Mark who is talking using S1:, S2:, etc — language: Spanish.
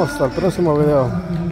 S1: vemos hasta el próximo video.